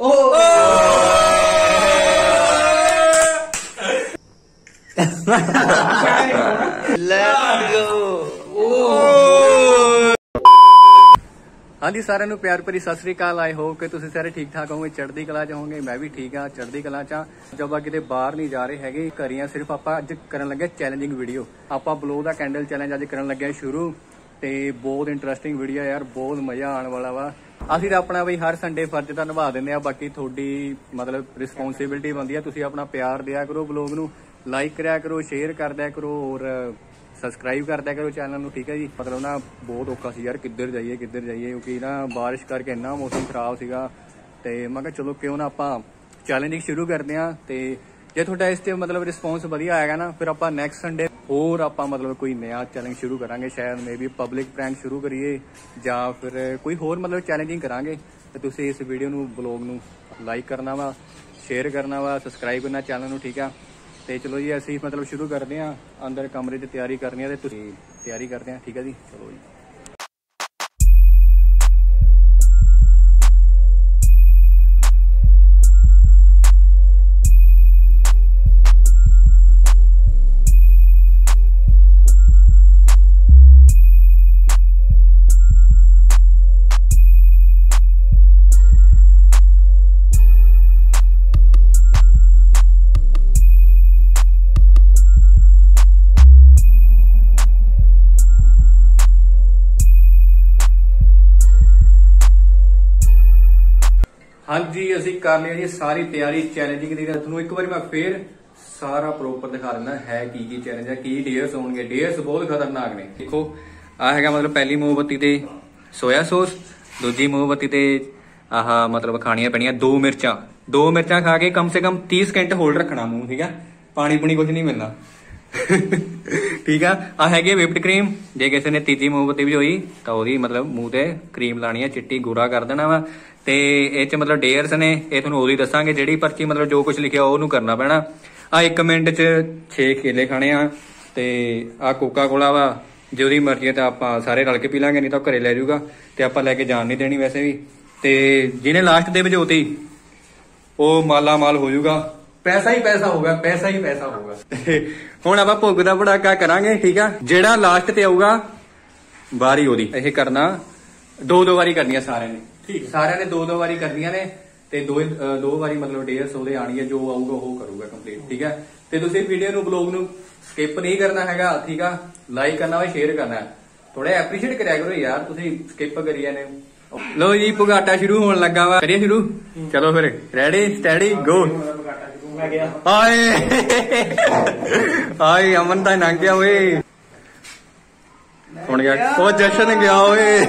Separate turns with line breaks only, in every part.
ਹਾਂਜੀ, ਸਾਰਿਆਂ ਨੂੰ ਪਿਆਰ ਭਰੀ ਸਤਿ ਸ੍ਰੀ ਅਕਾਲ। ਆਈ ਹੋਪ ਕਿ ਤੁਸੀਂ ਸਾਰੇ ਠੀਕ ਠਾਕ ਹੋਵੋਗੇ, ਚੜ੍ਹਦੀ ਕਲਾ ਚ ਹੋਵੋਗੇ, ਮੈਂ ਵੀ ਠੀਕ ਆ ਚੜ੍ਹਦੀ ਕਲਾ ਚ ਆਪਾਂ ਕਿਤੇ ਬਾਹਰ ਨਹੀਂ ਜਾ ਰਹੇ ਹੈਗੇ ਘਰੀਆਂ ਸਿਰਫ ਆਪਾਂ ਅੱਜ ਕਰਨ ਲੱਗੇ ਚੈਲੰਜਿੰਗ ਵੀਡੀਓ ਆਪਾਂ ਬਲੋ ਦਾ ਕੈਂਡਲ ਚੈਲੰਜ ਅੱਜ ਕਰਨ ਲੱਗੇ ਸ਼ੁਰੂ। ਤੇ ਬਹੁਤ ਇੰਟਰਸਟਿੰਗ ਵੀਡੀਓ ਯਾਰ, ਬਹੁਤ ਮਜ਼ਾ ਆਉਣ ਵਾਲਾ ਵਾ। ਅਸੀਂ ਤਾਂ ਆਪਣਾ ਬਈ ਹਰ ਸੰਡੇ ਫਰਜ਼ ਤਾਂ ਨਿਭਾ ਦਿੰਦੇ ਆ, ਬਾਕੀ ਤੁਹਾਡੀ ਮਤਲਬ ਰਿਸਪੌਂਸਿਬਿਲਟੀ ਬਣਦੀ ਆ, ਤੁਸੀਂ ਆਪਣਾ ਪਿਆਰ ਦਿਆ ਕਰੋ ਬਲੌਗ ਨੂੰ ਲਾਈਕ ਕਰਿਆ ਕਰੋ ਸ਼ੇਅਰ ਕਰਦਿਆ ਕਰੋ ਔਰ ਸਬਸਕ੍ਰਾਈਬ ਕਰ ਕਰੋ ਚੈਨਲ ਨੂੰ, ਠੀਕ ਹੈ ਜੀ? ਮਤਲਬ ਨਾ ਬਹੁਤ ਔਖਾ ਸੀ ਯਾਰ, ਕਿੱਧਰ ਜਾਈਏ ਕਿੱਧਰ ਜਾਈਏ, ਕਿਉਂਕਿ ਨਾ ਬਾਰਿਸ਼ ਕਰਕੇ ਇੰਨਾ ਮੌਸਮ ਖਰਾਬ ਸੀਗਾ ਤੇ ਮੈਂ ਕਿਹਾ ਚਲੋ ਕਿਉਂ ਨਾ ਆਪਾਂ ਚੈਲੰਜਿੰਗ ਸ਼ੁਰੂ ਕਰਦੇ ਆ ਤੇ ਜੇ ਤੁਹਾਡਾ ਇਸ ਤੇ ਮਤਲਬ ਰਿਸਪੌਂਸ ਵਧੀਆ ਆਏਗਾ ਨਾ, ਫਿਰ ਆਪਾਂ ਨੈਕਸਟ ਸੰਡੇ ਹੋਰ ਆਪਾਂ ਮਤਲਬ ਕੋਈ ਨਵਾਂ ਚੈਲੰਜ ਸ਼ੁਰੂ ਕਰਾਂਗੇ, ਸ਼ਾਇਦ ਮੇਬੀ ਪਬਲਿਕ ਪ੍ਰੈਂਕ ਸ਼ੁਰੂ ਕਰੀਏ ਜਾਂ ਫਿਰ ਕੋਈ ਹੋਰ ਮਤਲਬ ਚੈਲੰਜਿੰਗ ਕਰਾਂਗੇ, ਤੇ ਤੁਸੀਂ ਇਸ ਵੀਡੀਓ ਨੂੰ ਬਲੌਗ ਨੂੰ ਲਾਈਕ ਕਰਨਾ ਵਾ ਸ਼ੇਅਰ ਕਰਨਾ ਵਾ ਸਬਸਕ੍ਰਾਈਬ ਕਰਨਾ ਚੈਨਲ ਨੂੰ, ਠੀਕ ਆ? ਤੇ ਚਲੋ ਜੀ, ਅਸੀਂ ਮਤਲਬ ਸ਼ੁਰੂ ਕਰਦੇ ਆ ਅੰਦਰ ਕਮਰੇ 'ਚ ਤਿਆਰੀ ਕਰਨੀ ਆ ਤੇ ਤੁਸੀਂ ਤਿਆਰੀ ਕਰਦੇ ਆ ਠੀਕ ਆ ਜੀ? ਚਲੋ ਜੀ। ਹਾਂਜੀ, ਅਸੀਂ ਕਰ ਲਈ ਜੀ, ਸਾਰੀ ਤਿਆਰੀ ਚੈਲੰਜਿੰਗ ਦੀ ਤੁਹਾਨੂੰ ਇੱਕ ਵਾਰੀ ਮੈਂ ਫੇਰ ਸਾਰਾ ਪ੍ਰੋਪਰ ਦਿਖਾ ਦਿੰਦਾ, ਹੈ ਕੀ ਕੀ ਚੈਲੰਜ ਹੈ ਕੀ ਡੇਅਰਸ ਹੋਣਗੇ। ਡੇਅਰਸ ਬਹੁਤ ਖਤਰਨਾਕ ਨੇ। ਦੇਖੋ, ਆ ਹੈਗਾ ਮਤਲਬ ਪਹਿਲੀ ਮੋਮਬੱਤੀ ਤੇ ਸੋਇਆ ਸੌਸ ਦੂਜੀ ਮੋਮਬੱਤੀ ਤੇ ਆਹ ਮਤਲਬ ਖਾਣੀਆਂ ਪੈਣੀਆਂ ਦੋ ਮਿਰਚਾਂ। ਦੋ ਮਿਰਚਾਂ ਖਾ ਕੇ ਕਮ ਸੇ ਕਮ 30 ਸਕਿੰਟ ਹੋਲਡ ਰੱਖਣਾ ਮੂੰਹ, ਠੀਕ ਹੈ ਪਾਣੀ ਪੁਣੀ ਕੁਝ ਨਹੀਂ ਮਿਲਣਾ। ਠੀਕ ਆ? ਆ ਹੈਗੇ ਵਿਪਡ ਕਰੀਮ ਜੇ ਕਿਸੇ ਨੇ ਤੀਜੀ ਮੋਮਬੱਤੀ ਵੀ ਹੋਈ, ਤਾਂ ਉਹਦੀ ਮਤਲਬ ਮੂੰਹ ਤੇ ਕਰੀਮ ਲਾਣੀ ਆ, ਚਿੱਟੀ ਗੋਰਾ ਕਰ ਦੇਣਾ ਵਾ। ਤੇ ਇਹ ਚ ਮਤਲਬ ਡੇਅਰਸ ਨੇ, ਇਹ ਤੁਹਾਨੂੰ ਉਹਦੀ ਦੱਸਾਂਗੇ, ਜਿਹੜੀ ਪਰਚੀ ਮਤਲਬ ਜੋ ਕੁਝ ਲਿਖਿਆ ਉਹਨੂੰ ਕਰਨਾ ਪੈਣਾ। ਆ 1 ਮਿੰਟ ਚ 6 ਕੇਲੇ ਖਾਣੇ ਆ, ਤੇ ਆ ਕੋਕਾ ਕੋਲਾ ਵਾ, ਜੇ ਉਹਦੀ ਮਰਜ਼ੀ ਹੈ ਤਾਂ ਆਪਾਂ ਸਾਰੇ ਰਲ ਕੇ ਪੀ ਲਾਂਗੇ, ਨਹੀਂ ਤਾਂ ਉਹ ਘਰੇ ਲੈ ਜਾਊਗਾ, ਤੇ ਆਪਾਂ ਲੈ ਕੇ ਜਾਣ ਨਹੀਂ ਦੇਣੀ ਵੈਸੇ ਵੀ। ਤੇ ਜਿਹਨੇ ਲਾਸਟ ਦੇ ਵਜੋਤੀ ਉਹ ਮਾਲਾ ਮਾਲ ਹੋ ਜਾਊਗਾ। ਪੈਸਾ ਹੀ ਪੈਸਾ ਹੋਊਗਾ, ਪੈਸਾ ਹੀ ਪੈਸਾ ਹੋਊਗਾ। ਹੁਣ ਆਪਾਂ ਭੁੱਗ ਦਾ ਪੜਾਕਾ ਕਰਾਂਗੇ ਠੀਕ ਆ? ਜਿਹੜਾ ਲਾਸਟ ਤੇ ਆਊਗਾ ਵਾਰੀ ਉਹਦੀ। ਇਹ ਕਰਨਾ ਦੋ ਦੋ ਵਾਰੀ ਕਰਨੀਆਂ ਸਾਰਿਆਂ ਨੇ। ਠੀਕ ਸਾਰਿਆਂ ਨੇ ਦੋ ਦੋ ਵਾਰੀ ਕਰਨੀਆਂ ਨੇ ਤੇ ਦੋ ਦੋ ਵਾਰੀ ਮਤਲਬ ਡੇਅਰਸ ਉਹਦੇ ਆਣੀ ਹੈ ਜੋ ਆਊਗਾ ਉਹ ਕਰੂਗਾ ਕੰਪਲੀਟ ਠੀਕ ਹੈ ਤੇ ਤੁਸੀਂ ਵੀਡੀਓ ਨੂੰ ਬਲੌਗ ਨੂੰ ਸਕਿਪ ਨਹੀਂ ਕਰਨਾ ਹੈਗਾ ਠੀਕ ਆ? ਲਾਈਕ ਕਰਨਾ ਵਾ ਸ਼ੇਅਰ ਕਰਨਾ। ਥੋੜਾ ਐਪਰੀਸ਼ੀਏਟ ਕਰਿਆ ਕਰੋ ਯਾਰ ਤੁਸੀਂ ਸਕਿਪ ਕਰੀ ਜਾਂਦੇ ਲੋ ਜੀ ਪੁਗਾਟਾ ਸ਼ੁਰੂ ਹੋਣ ਲੱਗਾ ਵਾ। ਕਰੀਏ ਸ਼ੁਰੂ? ਚਲੋ ਫਿਰ ਰੈਡੀ ਸਟੈਡੀ ਗੋ ਹਾਏ। ਹਾਏ ਅਮਨ ਤਾਂ ਲੰਘ ਗਿਆ ਓਏ। ਹੁਣ ਗਿਆ। ਉਹ ਜਸ਼ਨ ਗਿਆ ਓਏ।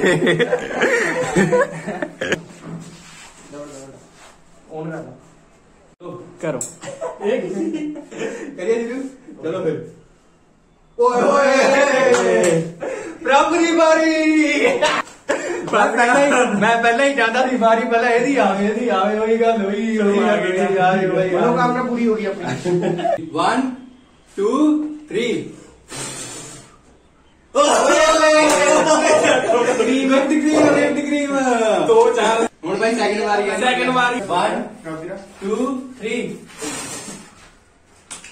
ਕਰੋ। ਕਰੀਏ ਸ਼ੁਰੂ? ਚਲੋ ਫਿਰ। ਓਏ ਓਏ। ਪ੍ਰਭ ਦੀ ਵਾਰੀ। ਮੈਂ ਪਹਿਲਾਂ ਹੀ ਮੈਂ ਪਹਿਲਾਂ ਹੀ ਜਾਂਦਾ ਸੀ ਵਾਰੀ ਪਹਿਲਾਂ ਇਹਦੀ ਆਵੇ ਇਹਦੀ ਆਵੇ ਉਹੀ ਗੱਲ ਹੋਈ ਉਹੀ ਆ ਗਈ ਯਾਰ ਉਹੀ
ਮਨੋ ਕਾਮਨਾ ਪੂਰੀ ਹੋ ਗਈ ਆਪਣੀ।
1 2 3 cream and cream and cream
ਦੋ ਚਾਰ।
ਹੁਣ ਭਾਈ ਸੈਕਿੰਡ ਵਾਰੀ ਆ
Second ਵਾਰੀ।
1 2 3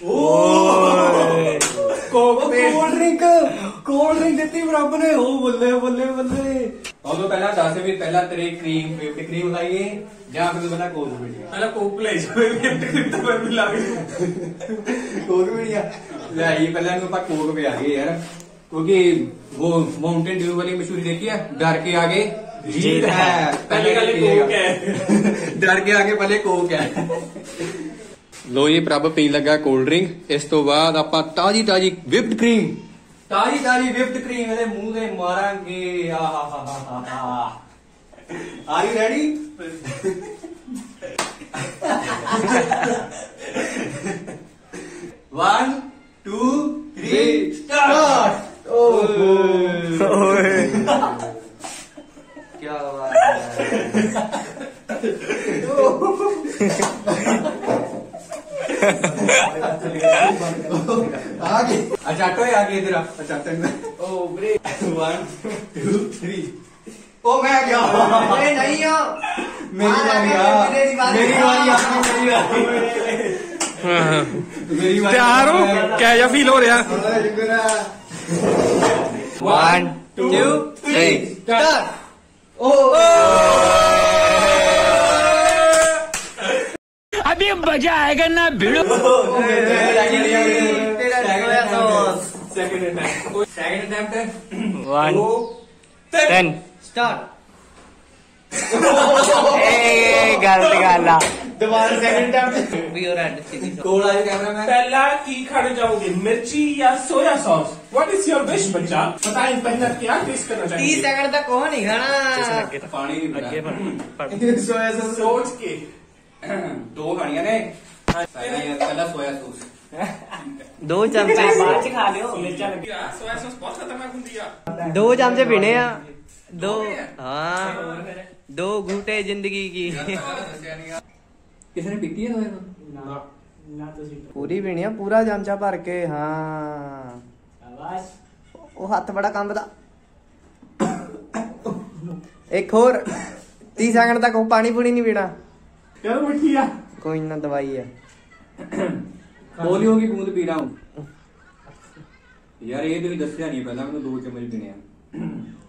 ਓਏ।
Coke cold drink cold drink ਦਿੱਤੀ ਰੱਬ ਨੇ। ਹੋ ਬੱਲੇ ਬੱਲੇ ਬੱਲੇ। ਉਦੋਂ ਪਹਿਲਾਂ ਦੱਸ ਵੀ ਪਹਿਲਾਂ ਤੇਰੇ ਕਰੀਮ ਫੇਵਰਟ ਕਰੀਮ ਲਾਈਏ ਜਾਂ ਫਿਰ ਬਣਾ ਕੋਕ ਵੀਡੀਓ
ਪਹਿਲਾਂ ਕੋਕ ਲੈ ਜਾਵੇ ਗਿਫਟ ਕੀਤਾ ਮੈਂ ਵੀ ਲੱਗ
ਕੋਕ ਵੀਡੀਓ ਲੈ ਇਹ ਪਹਿਲਾਂ ਨੂੰ ਆਪਾਂ ਕੋਕ ਪਿਆ ਗਏ ਯਾਰ। ਕਿਉਂਕਿ ਉਹ ਮਾਊਂਟੇਨ ਡਿਊ ਵਾਲੀ ਮਸ਼ਹੂਰੀ ਦੇਖੀ ਹੈ ਡਰ ਕੇ ਆਗੇ ਜੀਤ ਹੈ।
ਪਹਿਲੇ ਗੱਲ ਕੋਕ ਹੈ।
ਡਰ ਕੇ ਆਗੇ ਪਹਿਲੇ ਕੋਕ ਹੈ। ਲੋ ਜੀ ਪ੍ਰਭ ਪੀਣ ਲੱਗਾ ਕੋਲਡ ਡਰਿੰਕ ਇਸ ਤੋਂ ਬਾਅਦ ਆਪਾਂ ਤਾਜੀ ਤਾਜੀ ਵਿਪਡ ਕਰੀਮ ਤਾਜੀ ਤਾਜੀ ਵਿਪਡ ਕਰੀਮ ਇਹਦੇ ਮੂੰਹ ਤੇ ਮਾਰਾਂਗੇ ਆਹਾਹਾਹਾ are you ready one two three start ਓਏ
ਕੀ ਬਾਤ ਹੈ
आगे अच्छा ऑटो है आगे इधर अच्छा तक
ओ ब्रेक
वन टू थ्री ओ मैं गया।
अरे नहीं
यार मेरी बारी यार मेरी बारी आपकी मेरी बारी तैयार
हो? क्या या फील हो रहा वन
टू थ्री स्टार्ट ओ
ये मज़ा आएगा ना भिड़ो। गलत गल
दोबारा सेकंड टाइम
पहला की खाने जाओगे मिर्ची या soya sauce? What is your wish बच्चा? बताएँ पहला क्या टेस्ट करना चाहिए
30 सेकंड
तक कौन
ही
खाना?
पानी
हम्म। सोया
सोच के।
ਦੋ ਖਾਣੀਆਂ ਨੇ। ਪਹਿਲਾ ਸੋਇਆ ਸੌਸ
ਦੋ ਚਮਚੇ
ਬਾਅਦ ਚ ਖਾ ਲਿਓ।
ਮਿਰਚਾਂ ਲੱਗੀ। ਸੋਇਆ ਸੌਸ ਬਹੁਤ ਖਤਰਨਾਕ ਹੁੰਦੀ ਆ।
ਦੋ ਚਮਚੇ ਪੀਣੇ ਆ। ਦੋ ਹਾਂ। ਦੋ ਘੂਟੇ ਜ਼ਿੰਦਗੀ ਕੀ।
ਕਿਸੇ ਨੇ ਪੀਤੀ ਹੈ ਸੋਇਆ ਨਾ
ਨਾ ਤੁਸੀਂ
ਪੂਰੀ ਪੀਣੀ ਆ ਪੂਰਾ ਚਮਚਾ ਭਰ ਕੇ ਹਾਂ।
ਸ਼ਾਬਾਸ਼।
ਉਹ ਹੱਥ ਬੜਾ ਕੰਬਦਾ। ਇੱਕ ਹੋਰ। 30 ਸੈਕਿੰਡ ਤੱਕ ਉਹ ਪਾਣੀ ਪੂਣੀ ਨਹੀਂ ਪੀਣਾ।
ਯਾਰ ਮਿੱਠੀ ਆ?
ਕੋਈ ਨਾ ਦਵਾਈ ਆ।
ਪੋਲੀਓ ਦੀ ਬੂੰਦ ਪੀ ਰਹਾ ਹੂੰ ਯਾਰ ਇਹ ਤੁਸੀਂ ਦੱਸਿਆ ਨਹੀਂ ਪਹਿਲਾਂ ਮੈਨੂੰ ਦੋ ਚਮਚ ਪੀਣੇ ਆ।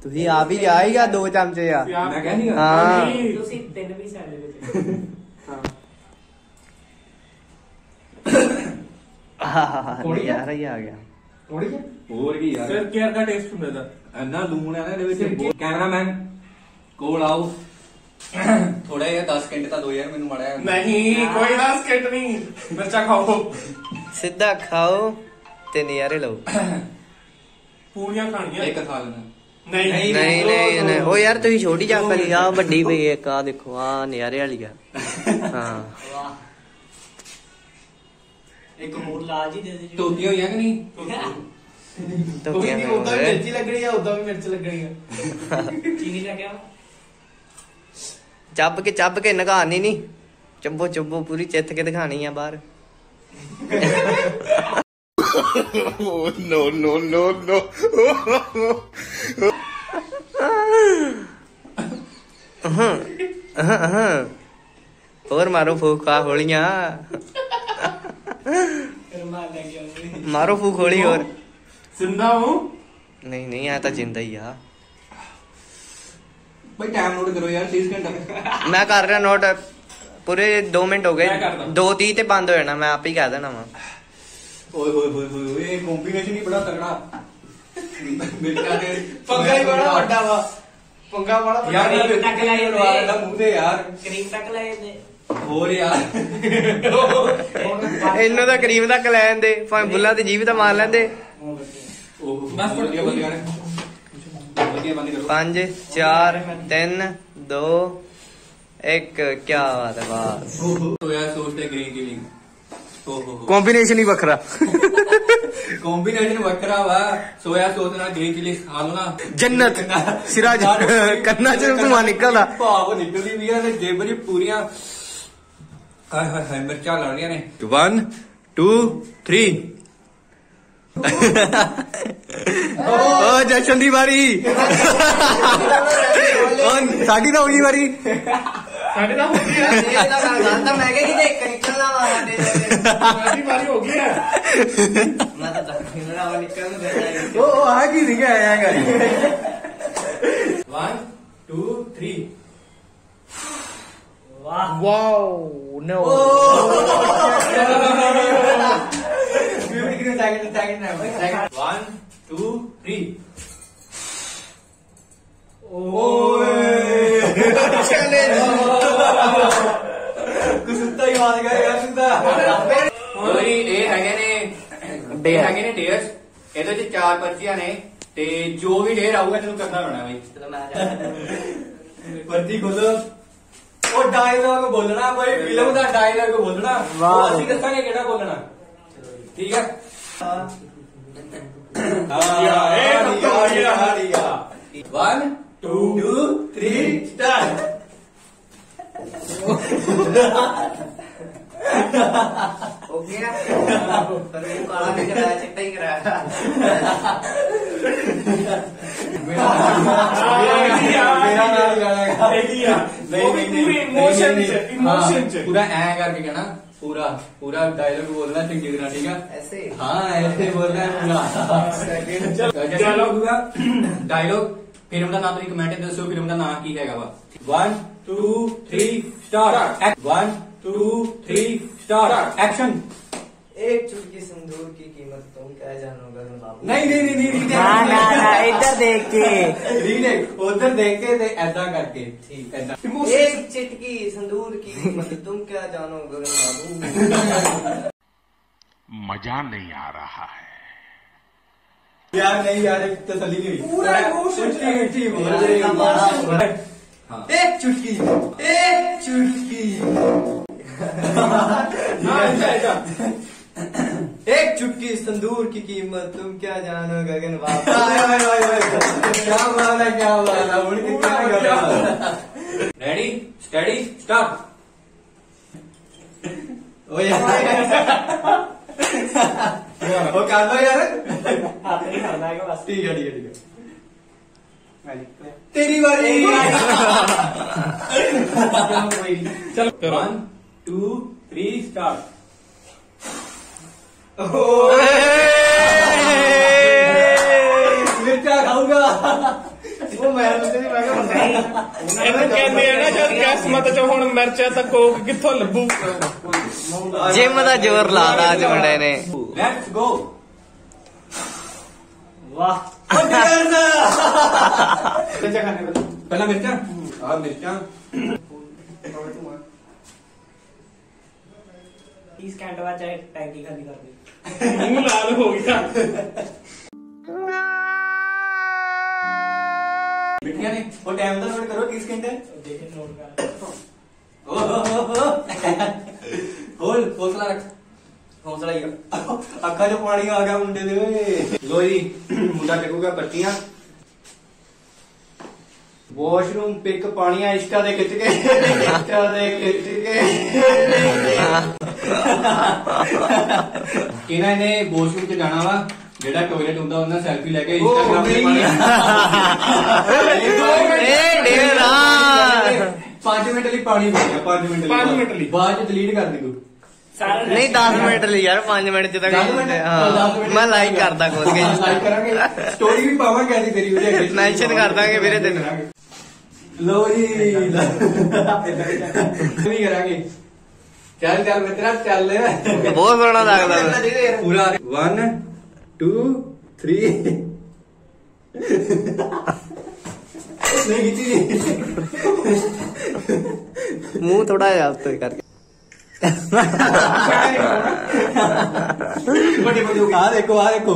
ਤੁਸੀਂ ਆਪ ਹੀ ਲਿਆ ਹੀਗਾ ਦੋ ਚਮਚੇ ਆ।
ਮੈਂ ਕਹਿੰਦੀ
ਹਾਂ।
ਨਹੀਂ, ਤੁਸੀਂ ਤਿੰਨ ਵੀ ਸਾਡੇ ਵਿੱਚ।
ਹਾਂ। ਥੋੜ੍ਹੀ ਆ। ਯਾਰ ਇਹ ਆ ਗਿਆ।
ਥੋੜੀ ਜਿਹੀ
ਹੋਰ ਕੀ ਯਾਰ।
ਸਿਰ ਕੇਅਰ ਦਾ ਟੇਸਟ ਹੁੰਦਾ ਇਹਦਾ।
ਇੰਨਾ ਲੂਣ ਹੈ ਨਾ ਇਹਦੇ ਵਿੱਚ। ਕੈਮਰਾਮੈਨ ਕੋਲ ਆਓ। ਥੋੜਾ ਜਿਹਾ 10 ਘੰਟੇ ਤਾਂ ਦੋ ਮੈਨੂੰ ਮੜਿਆ
ਨਹੀਂ ਕੋਈ 10 ਘੰਟ ਨਹੀਂ। ਮਿਰਚਾ ਖਾਓ।
ਸਿੱਧਾ ਖਾਓ ਤੇ ਨਜ਼ਾਰੇ ਲਓ।
ਪੂਰੀਆਂ ਖਾਣੀਆਂ।
ਇੱਕ ਖਾ ਲੈਣਾ ਨਹੀਂ।
ਨਹੀਂ ਨਹੀਂ ਨਹੀਂ ਉਹ ਯਾਰ ਤੁਸੀਂ ਛੋਟੀ ਜਾ ਪਈ ਆ ਵੱਡੀ ਪਈ ਇੱਕ ਆ ਦੇਖੋ ਆ ਨਜ਼ਾਰੇ ਵਾਲੀ ਆ। ਹਾਂ।
ਇੱਕ ਹੋਰ ਲਾਜ ਹੀ ਦੇ ਦੇ।
ਟੋਪੀ ਹੋਈ ਆ ਕਿ ਨਹੀਂ?
ਟੋਪੀ ਨਹੀਂ
ਉਦਾਂ ਲੱਗਣੀ ਆ ਉਦਾਂ ਵੀ ਮਿਰਚ ਲੱਗਣੀ ਆ।
ਚੀਨੀ ਲੱਗਿਆ
ਚੱਬ ਕੇ ਚੱਬ ਕੇ ਨਗਾਣੀ ਨਹੀਂ ਚੱਬੋ ਚੱਬੋ ਪੂਰੀ ਚਿੱਥ ਕੇ ਦਿਖਾਣੀ ਆ ਬਾਹਰ
नो नो नो नो
ਹੋਰ ਮਾਰੋ ਫੂਕਾ ਹੋਲੀਆਂ
ਫਿਰ ਮਾਰ ਲੈ ਗਿਆ
ਮਾਰੋ ਫੂਕ ਹੋਲੀ ਹੋਰ
जिंदा हूँ
ਨਹੀਂ ਨਹੀਂ ਆ ਤਾਂ ਜਿੰਦਾ ਹੀ ਆ
ਬਈ ਟਾਈਮ ਨੋਟ ਕਰੋ ਯਾਰ 30 ਸਕਿੰਟ
ਮੈਂ ਕਰ ਰਿਹਾ ਨੋਟ ਪੂਰੇ 2 ਮਿੰਟ ਹੋ ਗਏ।
ਮੈਂ ਕਰਦਾ।
2:30 ਤੇ ਬੰਦ ਹੋ ਜਾਣਾ ਮੈਂ ਆਪ ਹੀ ਕਹਿ ਦੇਣਾ ਵਾ।
ਓਏ ਹੋਏ ਹੋਏ ਹੋਏ ਇਹ ਕੰਬੀਨੇਸ਼ਨ ਹੀ ਬੜਾ ਤਗੜਾ ਮਿਰਚਾਂ ਦੇ
ਪੰਗਾ ਹੀ ਬੜਾ ਵੱਡਾ ਵਾ। ਪੰਗਾ ਬੜਾ
ਯਾਰ
ਤੱਕ ਲਾਈ ਹੋਈ।
ਲਵਾ ਲੈਂਦਾ ਮੂੰਹ ਤੇ ਯਾਰ।
ਕਰੀਮ ਤੱਕ ਲਾਏ ਨੇ
ਹੋਰ ਯਾਰ।
ਇਹਨੂੰ ਤਾਂ ਕਰੀਮ ਤੱਕ ਲੈ ਜਾਂਦੇ। ਭਾਵੇਂ ਬੁੱਲਾ ਤੇ ਜੀਭ ਤਾਂ ਮਾਰ ਲੈਂਦੇ।
ਉਹ
ਬਸ
ਵਧੀਆ ਵਧੀਆ ਨੇ ਵਧੀਆ। ਬੰਦ ਕਰੋ
5 4 3 2 ਕੰਬੀਨੇਸ਼ਨ ਹੀ
ਵੱਖਰਾ।
ਕੰਬੀਨੇਸ਼ਨ ਵੱਖਰਾ ਵਾ। ਸੋਇਆ ਸੋਸ ਗ੍ਰੀਨ ਚਿਲੀ ਖਾ ਲਓ ਨਾ।
ਜੰਨਤ। ਸਿਰਾਜ ਕੰਨਾਂ ਚ ਧੂਆ ਨਿਕਲਦਾ।
ਭਾਵ ਨਿਕਲਦੀ ਵੀ ਆ ਤੇ ਜੇਬਰੀ ਪੂਰੀਆਂ। ਹਾਏ ਹਾਏ ਹਾਏ ਮਿਰਚਾਂ ਲਾਉਣੀਆਂ ਨੇ।
1 2 3 ओ जशन दी बारी ओ साडी तो होगी बारी
ਸਾਡੇ ਤਾਂ ਹੋ ਗਈ ਹੈ
ਤਾਂ ਮੈਂ ਕਿਹਾ ਕਿਤੇ ਇੱਕ ਨਿਕਲਣਾ ਵਾ ਸਾਡੇ
ਸਾਡੀ ਵਾਰੀ ਹੋ ਗਈ ਹੈ
ਮੈਂ ਤਾਂ ਨਿਕਲਣਾ ਵਾ ਨਿਕਲ ਨੂੰ ਦੇਣਾ
ओ आ की नहीं आया गाड़ी
1 2 3
ਵਾਹ
वाओ नो
ਸੈਕਿੰਡ ਸੈਕਿੰਡ 1 2 3 ਓਏ ਕੁਸੁੱਤਾ ਹੀ ਆਵਾਜ਼ ਕਰ ਯਾਰ ਸੁੱਤਾ ਹੋਈ ਇਹ ਹੈਗੇ ਨੇ. ਹੈਗੇ ਡੇਅਰਸ। ਇਹਦੇ ਵਿੱਚ ਚਾਰ ਪਰਚੀਆਂ ਨੇ ਤੇ ਜੋ ਵੀ ਡੇਅਰ ਆਊਗਾ ਤੈਨੂੰ ਕਰਨਾ ਪੈਣਾ ਬਈ।
ਚਲੋ ਮੈਂ ਜਾ
ਪਰਚੀ ਖੋਲੋ। ਉਹ ਡਾਇਲੌਗ ਬੋਲਣਾ ਕੋਈ ਫਿਲਮ ਦਾ ਡਾਇਲੌਗ ਬੋਲਣਾ।
ਵਾਹ।
ਅਸੀਂ ਦੱਸਾਂਗੇ ਕਿਹੜਾ ਬੋਲਣਾ। ਠੀਕ ਹੈ।
ਯਾ, ਇਹ ਸਭ ਤੋਂ ਵਧੀਆ।
1 2 3 ਸਟਾਰਟ
ਹੋ ਗਿਆ ਪਰ ਇਹ ਕਾਲਾ ਨਹੀਂ ਕਰਾਇਆ ਚਿੱਟਾ ਹੀ ਕਰਾਇਆ
ਮੇਰਾ ਨਾਮ
ਮੇਰਾ
ਮੇਰਾ ਨਾਮ ਗਾਣਾ ਗਾ।
ਇਹ ਕੀ ਆ? ਉਹ ਵੀ ਪੂਰੀ emotion ਚ, emotion ਚ।
ਪੂਰਾ। ਐ ਕਰਕੇ ਕਹਿਣਾ ਪੂਰਾ ਪੂਰਾ ਡਾਇਲੌਗ ਬੋਲਣਾ ਚੰਗੀ ਤਰ੍ਹਾਂ ਠੀਕ ਆ
ਐਸੇ
ਹਾਂ ਡਾਇਲੌਗ ਫਿਲਮ ਦਾ ਨਾਮ ਤੁਸੀਂ ਕਮੈਂਟ ਵਿੱਚ ਦੱਸੋ ਫਿਲਮ ਦਾ ਨਾਮ ਕੀ ਹੈਗਾ ਵਾ। 1 2 3 ਸਟਾਰਟ 1 2 3 ਸਟਾਰਟ ਐਕਸ਼ਨ
एक चुटकी सिंदूर की कीमत तुम क्या जानोगे नहीं
नहीं नहीं नहीं नहीं
ना ना इधर देख। के
रीने उधर देख के ऐसा करके
ठीक
है
एक चिटकी सिंदूर की कीमत तुम क्या जानोगे
मज़ा नहीं आ रहा है।
यार
नहीं यार तसली नहीं
पूरा
चुटकी चुटकी एक चुटकी एक चुटकी। मेरी संदूर की कीमत तुम क्या जानो गगन
क्या माना क्या माना उड़ क्या रेडी स्टडी स्टॉप ओ
यार वो कर दो यार।
ठीक है ठीक है ठीक है। तेरी बारी। चलो। वन टू थ्री स्टार्ट ਮਿਰਚਾ ਖਾਊਗਾ ਉਹ ਮੈਂ ਤੇ ਮੈਂ ਕਿਹਾ ਹੁੰਦਾ
ਇਹਨੂੰ ਕਹਿੰਦੇ ਆ ਨਾ ਜਦ ਕਿਸਮਤ ਚ ਹੁਣ ਮਿਰਚਾਂ ਤਾਂ ਕੋਕ ਕਿੱਥੋਂ ਲੱਭੂ?
ਜਿਮ ਦਾ ਜ਼ੋਰ ਲਾਦਾ ਅੱਜ ਮੁੰਡੇ ਨੇ।
ਲੈਟਸ ਗੋ
ਵਾਹ।
ਮਿਰਚਾ ਖਾਣੇ ਪਹਿਲਾਂ ਪਹਿਲਾਂ ਮਿਰਚਾਂ? ਆ ਮਿਰਚਾਂ।
30 ਘੰਟੇ ਬਾਅਦ ਚਾਹੇ ਟੈਂਕੀ ਖਾਲੀ ਕਰ ਦੇ।
ਮੂੰਹ ਲਾਲ ਹੋ ਗਿਆ।
ਮਿੱਠੀਆਂ ਨੇ ਉਹ ਟਾਈਮ ਦਾ ਨੋਟ ਕਰੋ 30 ਘੰਟੇ
ਦੇਖ ਨੋਟ ਕਰ।
ਓ ਹੋ ਹੋ ਹੋ ਹੋਲ ਹੌਸਲਾ ਰੱਖ। ਹੌਸਲਾ ਹੀ ਅੱਖਾਂ 'ਚ ਪਾਣੀ ਆ ਗਿਆ ਮੁੰਡੇ ਦੇ ਓਏ। ਲੋ ਜੀ ਮੁੰਡਾ ਟਿਕੂਗਾ ਪੱਟੀਆਂ। ਵਾਸ਼ਰੂਮ ਪਿਕ ਪਾਣੀਆਂ ਇਸ਼ਕਾ ਦੇ ਖਿੱਚ ਕੇ ਇਸ਼ਕਾ ਦੇ ਖਿੱਚ ਕੇ। ਇਹਨਾਂ ਨੇ ਵਾਸ਼ਰੂਮ 'ਚ ਜਾਣਾ ਵਾ ਜਿਹੜਾ ਟਾਇਲਟ ਹੁੰਦਾ ਉਹਨਾਂ ਸੈਲਫੀ ਲੈ ਕੇ ਇੰਸਟਾਗ੍ਰਾਮ ਤੇ ਪਾਣੀ
ਏ ਡੇਰਾ।
5 ਮਿੰਟ ਲਈ ਪਾਣੀ ਪੀ ਗਿਆ 5 ਮਿੰਟ ਲਈ।
ਪੰਜ ਮਿੰਟ ਲਈ।
ਬਾਅਦ ਚ ਡਿਲੀਟ ਕਰ ਦੇ ਤੂੰ।
ਸਾਰਾ
ਨਹੀਂ 10 ਮਿੰਟ ਲਈ ਯਾਰ 5 ਮਿੰਟ ਚ ਤਾਂ। ਮੈਂ ਲਾਈਕ ਕਰਦਾ ਖੋਲ ਕੇ
ਲਾਈਕ ਕਰਾਂਗੇ। ਸਟੋਰੀ ਵੀ ਪਾਵਾਂਗੇ ਅਸੀਂ ਤੇਰੀ ਵੀਡੀਓ ਅੱਗੇ।
Mention ਕਰ ਦਾਂਗੇ ਵੀਰੇ ਤੈਨੂੰ।
ਲੋ ਜੀ ਵੀ ਕਰਾਂਗੇ। ਚੱਲ ਚੱਲ ਮਿੱਤਰਾ ਚੱਲ
ਬਹੁਤ ਸੋਹਣਾ ਲੱਗਦਾ।
ਪੂਰਾ। 1 2 3 ਨਹੀਂ ਕੀਤੀ
ਮੂੰਹ ਥੋੜਾ ਜਿਹਾ ਉੱਤੇ ਕਰਕੇ।
ਵੱਡੇ ਵੱਡੇ ਆ ਦੇਖੋ ਆ ਦੇਖੋ।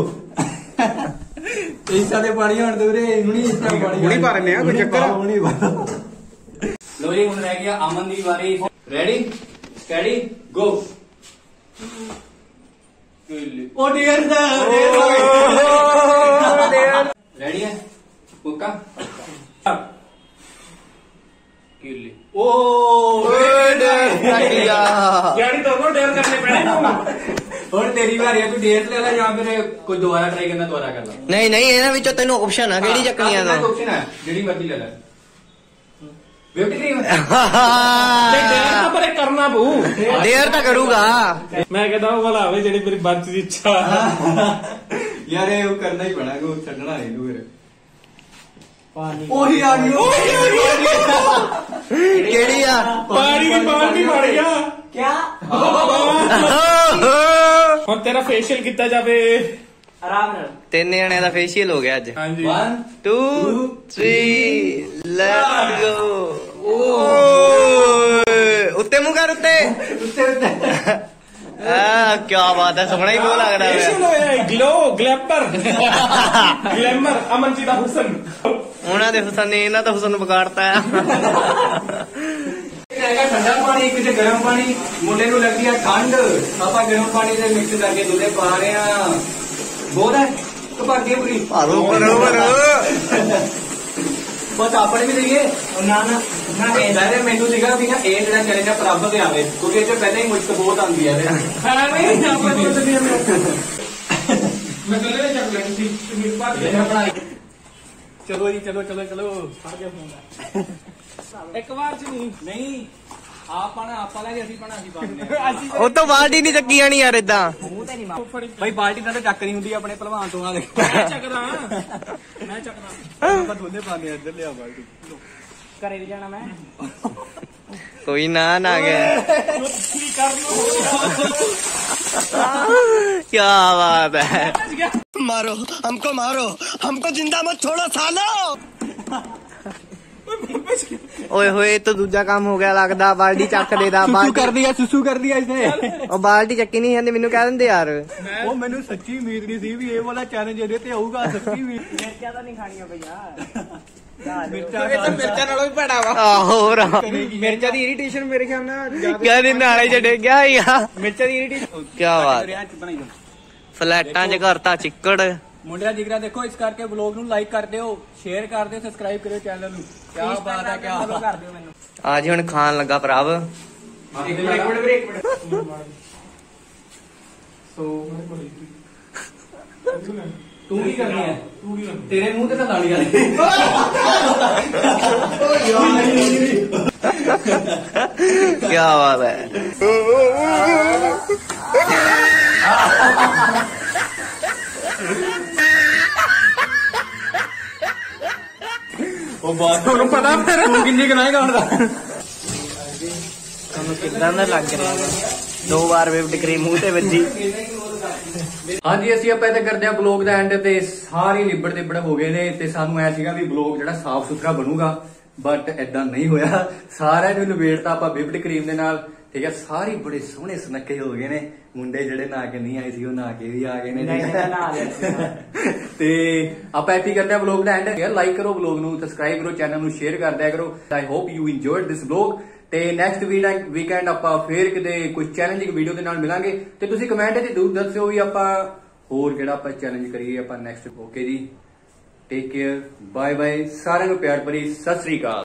ਇੰਸਟਾ ਤੇ ਪਾਣੀ ਹੋਣ ਦੇ ਵੀਰੇ ਇਹਨੂੰ ਨਹੀਂ ਇੰਸਟਾ ਪਾਣੀ
ਹੁਣੀ ਭਰ ਲਿਆ, ਕੋਈ ਚੱਕਰ? ਆ?
ਹੁਣੀ ਲੋ ਜੀ ਹੁਣ ਰਹਿ ਗਿਆ ਅਮਨ ਦੀ ਵਾਰੀ ਰੈਡੀ ਸਟੱਡੀ ਗੋ ਉਹ ਡੀਅਰ ਦਾ ਰੈਡੀ ਹੈ ਕੁੱਕਾ ਕਿੱਲੀ ਓ
ਟੱਟੀਆ
ਯਾਨੀ ਦੋਨੋਂ ਡੇਰ ਕਰਨੇ ਪੈਣੇ ਨੂੰ
ਹੁਣ ਤੇਰੀ ਵਾਰੀ ਹੈ ਤੂੰ ਡੇਟ ਲੈ ਲੈ ਜਾਂ ਫਿਰ ਕੋਈ ਦੁਬਾਰਾ ਟਰਾਈ ਕਰਨਾ ਦੁਬਾਰਾ ਕਰ ਲੈ
ਨਹੀਂ ਨਹੀਂ ਇਹਨਾਂ ਵਿੱਚੋਂ ਤੈਨੂੰ ਆਪਸ਼ਨ ਆ ਕਿਹੜੀ ਚੱਕਣੀ ਆ
ਆਪਸ਼ਨ ਹੈ ਜਿਹੜੀ ਮਰਜ਼ੀ ਲੈ ਲੈ ਬਿਊਟੀ ਕਰੀਮ
ਤੇ ਡੇਰ ਤਾਂ ਪਰੇ ਕਰਨਾ ਪਊ।
ਡੇਰ ਤਾਂ ਕਰੂਗਾ।
ਮੈਂ ਕਹਿੰਦਾ ਉਹ ਵਾਲਾ ਹੋਵੇ ਜਿਹੜੀ ਮੇਰੀ ਬੰਚ ਦੀ ਇੱਛਾ।
ਯਾਰ ਇਹ ਉਹ ਕਰਨਾ ਹੀ ਪੈਣਾ ਕੋ ਛੱਡਣਾ ਨਹੀਂ ਤੂੰ ਫਿਰ।
ਪਾਣੀ।
ਉਹੀ ਆ ਗਈ
ਕਿਹੜੀ ਆ?
ਪਾਣੀ ਦੀ ਪਾਣੀ ਮੜ ਗਿਆ।
ਕਿਆ?
ਹੁਣ ਤੇਰਾ ਫੇਸ਼ੀਅਲ ਕੀਤਾ ਜਾਵੇ।
ਆਰਾਮ ਨਾਲ।
ਤਿੰਨ ਜਣਿਆਂ ਦਾ ਫੇਸ਼ੀਅਲ ਹੋ ਗਿਆ ਅੱਜ।
ਹਾਂਜੀ।
1
2 3 ਲੈਟਸ ਗੋ ਉੱਤੇ ਮੂੰਹ ਕਰ ਉੱਤੇ!
ਉੱਤੇ ਉੱਤੇ।
ਆ ਕੀ ਬਾਤ ਹੈ ਸੋਹਣਾ ਹੀ ਲੱਗਦਾ
ਫੇਸ਼ੀਅਲ
ਵਾ
ਹੋਇਆ। ਗਲੋ ਗਲੈਪਰ ਗਲੈਮਰ ਅਮਨ ਜੀ ਦਾ ਹੁਸਨ।
ਉਹਨਾਂ ਦੇ ਹੁਸਨ ਨੇ ਇਹਨਾਂ ਦਾ ਹੁਸਨ ਵਿਗਾੜਤਾ
ਇੱਕ ਹੈਗਾ ਠੰਡਾ ਪਾਣੀ ਇੱਕ ਚ ਗਰਮ ਪਾਣੀ। ਮੁੰਡੇ ਨੂੰ ਲੱਗਦੀ ਆ ਠੰਡ। ਆਪਾਂ ਗਰਮ ਪਾਣੀ ਦੇ ਮਿਕਸ ਕਰਕੇ ਦੁੱਧੇ ਪਾ ਰਹੇ ਆ। ਬੋਲ ਹੈ? ਕਪਾਗੇ ਪੂਰੀ?
ਭਾਰੋ ਬਰੋਬਰ
ਬਸ ਆਪਣੇ ਵੀ ਦੇਈਏ?
ਉਹ ਨਾ ਨਾ ਨਾ ਇਹ
ਵੈਸੇ ਮੈਨੂੰ ਸੀਗਾ ਵੀ ਨਾ ਇਹ ਜਿਹੜਾ ਚੈਲੰਜ ਆ ਪ੍ਰਾਪਤ ਤੇ ਆਵੇ। ਕਿਉਂਕਿ ਇਹ ਚ ਪਹਿਲਾਂ ਹੀ ਮੁਸ਼ਕ ਬਹੁਤ ਆਉਂਦੀ ਹੈ
ਨਹੀਂ ਆਪਾਂ ਕੋਲ ਤੇ ਮੈਂ ਕੱਲੇ ਚੱਕ ਲੈਣੀ ਸੀ ਮੇਰੇ ਪਾਸ
ਆਪਣਾ ਚਲੋ ਜੀ ਚਲੋ ਚਲੋ ਚਲੋ
ਫੜ ਕੇ ਫੋਨ
ਇੱਕ ਵਾਰ ਚ ਨਹੀਂ।
ਨਹੀਂ ਆਪ ਪਾਣਾ ਆਪਾਂ ਲੈ ਕੇ ਅਸੀਂ ਪਾਣਾ ਅਸੀਂ ਪਾਣੇ
ਉਹ ਤੋਂ ਬਾਲਟੀ ਨਹੀਂ ਚੱਕੀ ਜਾਣੀ ਯਾਰ ਇਦਾਂ
ਨਹੀਂ ਮਾਰ
ਭਾਈ ਬਾਲਟੀ ਨਾਲ ਤਾਂ ਚੱਕ ਨਹੀਂ ਹੁੰਦੀ ਆਪਣੇ ਪਹਿਲਵਾਨ ਤੋਂ ਆ ਦੇ
ਮੈਂ ਚੱਕਦਾ ਮੈਂ ਚੱਕਦਾ
ਆਪਾਂ ਦੋਨੇ ਪਾਣੇ ਇੱਧਰ ਲਿਆ ਬਾਲਟੀ
ਘਰੇ ਵੀ ਜਾਣਾ ਮੈਂ
ਕੋਈ ਨਾ ਨਾ ਗਿਆ
ਕੀ ਕਰ ਲੋ
ਕੀ ਬਾਤ ਹੈ
मारो हमको मारो हमको जिंदा मत छोड़ो सालो
ਓਏ ਹੋਏ ਇਹ ਤਾਂ ਦੂਜਾ ਕੰਮ ਹੋ ਗਿਆ ਲੱਗਦਾ ਬਾਲਟੀ ਚੱਕ ਦੇ ਦਾ
ਸੁਸੂ
ਬਾਲਟੀ
ਕਰਦੀ ਐ ਸੁਸੂ ਕਰਦੀ ਐ ਇਸਨੇ।
ਉਹ ਬਾਲਟੀ ਚੱਕੀ ਨਹੀਂ ਜਾਂਦੀ ਮੈਨੂੰ ਕਹਿ ਦਿੰਦੇ ਯਾਰ।
ਉਹ ਮੈਨੂੰ ਸੱਚੀ ਉਮੀਦ ਨਹੀਂ ਸੀ ਵੀ ਇਹ ਵਾਲਾ ਚੈਲੰਜ ਇਹਦੇ ਤੇ ਆਊਗਾ ਸੱਚੀ ਉਮੀਦ
ਮਿਰਚਾਂ ਤਾਂ ਨਹੀਂ ਖਾਣੀਆਂ ਭਈਆ
ਮਿਰਚਾਂ
ਮਿਰਚਾਂ ਨਾਲੋਂ ਵੀ ਭੜਾ ਵਾ।
ਆਹੋ ਹੋਰ।
ਮਿਰਚਾਂ ਦੀ ਇਰੀਟੇਸ਼ਨ ਮੇਰੇ ਖਿਆਲ ਨਾਲ
ਕਿਆ ਦਿਨ ਨਾਲੇ ਛੱਡੇ ਗਿਆ ਯਾ
ਮਿਰਚਾਂ ਦੀ ਇਰੀਟੇਸ਼ਨ
ਕੀ ਬਾਤ।
ਰਿਆ ਚ ਬਣਾਈ
ਫਲੈਟਾਂ 'ਚ ਕਰਤਾ ਚਿੱਕੜ।
ਮੁੰਡਿਆ ਜਿਗਰਾ ਦੇਖੋ ਇਸ ਕਰਕੇ ਵਲੌਗ ਨੂੰ ਲਾਈਕ ਕਰ ਦਿਓ ਸ਼ੇਅਰ ਕਰ ਦਿਓ ਸਬਸਕ੍ਰਾਈਬ ਕਰਿਓ ਚੈਨਲ ਨੂੰ। ਕੀ ਬਾਤ ਹੈ ਕੀ
ਫੋਲੋ ਕਰ ਦਿਓ ਮੈਨੂੰ।
ਆ ਜੀ ਹੁਣ ਖਾਣ ਲੱਗਾ ਭਰਾਵ।
ਇੱਕ ਮਿੰਟ ਬ੍ਰੇਕ ਮਿੰਟ ਸੋ ਤੂੰ ਕੀ ਕਰਨੀ ਹੈ? ਤੇਰੇ ਮੂੰਹ ਤੇ ਤਾਂ ਲਾਲੀਆਂ ਨੇ
ਕੀ ਬਾਤ ਹੈ।
ਉਹ ਬਾਤ ਤੁਹਾਨੂੰ ਪਤਾ ਫਿਰ। ਤੂੰ ਕਿੰਨੀ ਕਰਾਏਗਾ ਹੁਣ ਦਾ
ਤੁਹਾਨੂੰ ਕਿੱਦਾਂ ਦਾ ਲੱਗ ਰਿਹਾ ਦੋ ਵਾਰ ਵੇਵ ਕਰੀਮ ਮੂੰਹ ਤੇ ਵੱਜੀ।
ਹਾਂਜੀ ਅਸੀਂ ਆਪਾਂ ਇਹ ਕਰਦੇ ਆ ਬਲੌਗ ਦਾ ਐਂਡ ਤੇ ਸਾਰੇ ਲਿਬੜ ਤਿਬੜ ਹੋ ਗਏ ਨੇ ਤੇ ਸਾਨੂੰ ਐ ਸੀਗਾ ਵੀ ਬਲੌਗ ਜਿਹੜਾ ਸਾਫ਼ ਸੁਥਰਾ ਬਣੂਗਾ ਬਟ ਐਦਾਂ ਨਹੀਂ ਹੋਇਆ। ਸਾਰਿਆਂ ਨੂੰ ਨਿਬੇੜਤਾ ਆਪਾਂ ਵਿਪਡ ਕਰੀਮ ਦੇ ਨਾਲ। ਠੀਕ ਹੈ ਸਾਰੇ ਬੜੇ ਸੋਹਣੇ ਸੁਨੱਖੇ ਹੋ ਗਏ ਨੇ। ਮੁੰਡੇ ਜਿਹੜੇ ਨਹਾ ਕੇ ਨਹੀਂ ਆਏ ਸੀ ਉਹ ਨਹਾ ਕੇ ਵੀ ਆ ਗਏ ਨੇ
ਨਹੀਂ, ਨਹੀਂ, ਲਿਆ ਸੀ।
ਤੇ ਆਪਾਂ ਹੀ ਕਰਦੇ ਆ ਬਲੌਗ ਦਾ ਐਂਡ ਲਾਈਕ ਕਰੋ ਬਲੌਗ ਨੂੰ ਸਬਸਕ੍ਰਾਈਬ ਕਰੋ ਚੈਨਲ ਨੂੰ ਸ਼ੇਅਰ ਕਰ ਦਿਆ ਕਰੋ। I hope you enjoyed this blog ਤੇ ਨੈਕਸਟ ਵੀਕਐਂਡ ਆਪਾਂ ਫੇਰ ਕਿਤੇ ਕੁਝ ਚੈਲੰਜਿੰਗ ਵੀਡੀਓ ਦੇ ਨਾਲ ਮਿਲਾਂਗੇ। ਤੇ ਤੁਸੀਂ ਕਮੈਂਟ 'ਚ ਜ਼ਰੂਰ ਦੱਸਿਓ ਵੀ ਆਪਾਂ ਹੋਰ ਕਿਹੜਾ ਆਪਾਂ ਚੈਲੰਜ ਕਰੀਏ ਆਪਾਂ ਨੈਕਸਟ ਓਕੇ ਜੀ। ਟੇਕ ਕੇਅਰ ਬਾਏ ਬਾਏ ਸਾਰਿਆਂ ਨੂੰ ਪਿਆਰ ਭਰੀ। ਸਤਿ ਸ੍ਰੀ ਅਕਾਲ।